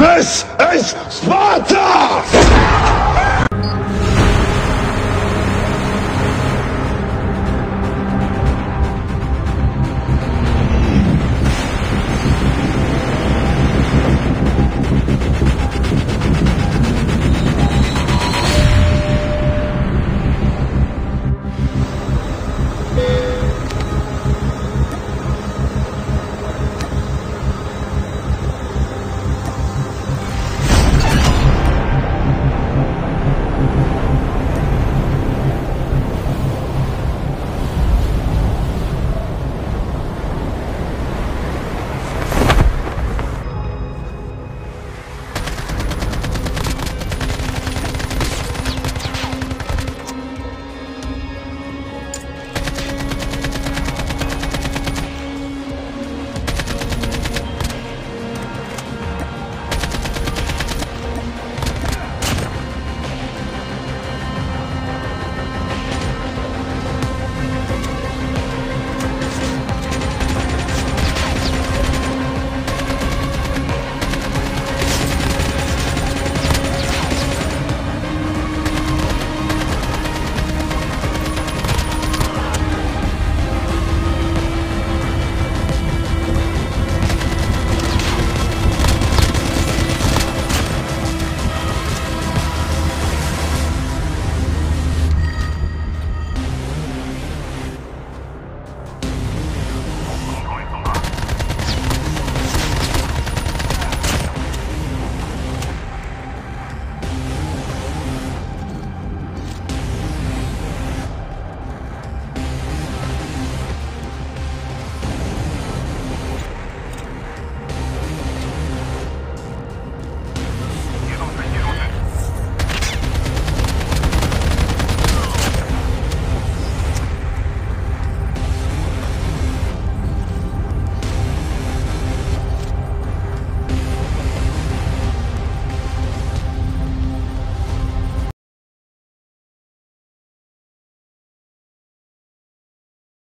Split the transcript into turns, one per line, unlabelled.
This is Sparta!